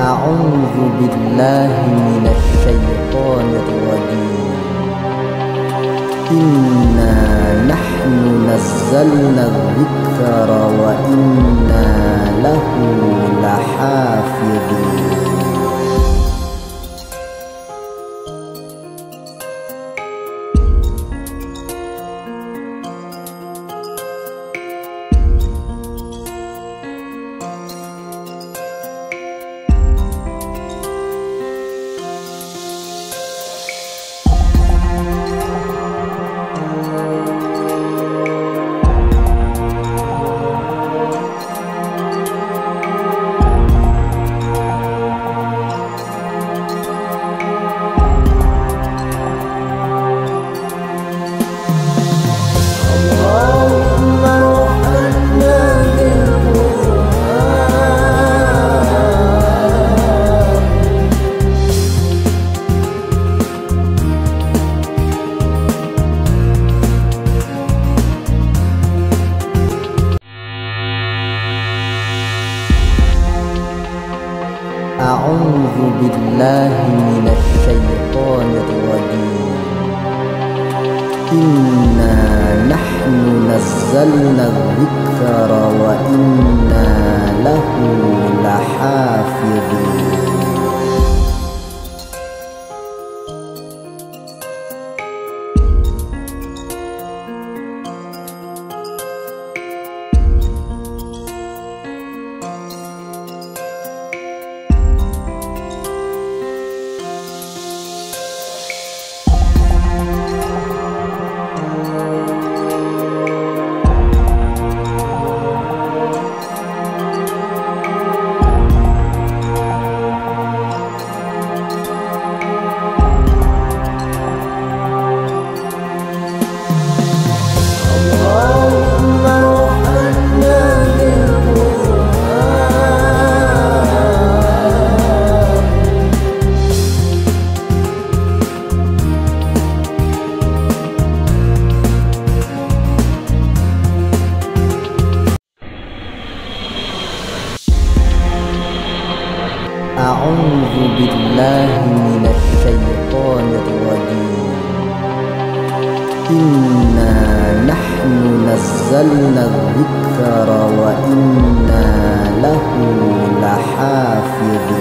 أعوذ بالله من الشيطان الرجيم. إنا نحن نزلنا الذكر وإنا أعوذ بالله من الشيطان الرجيم. إنا نحن نزلنا الذكر وإنا له لحافظون. أعوذ بالله من الشيطان الرجيم. إنا نحن نزلنا الذكر وإنا له لحافظون.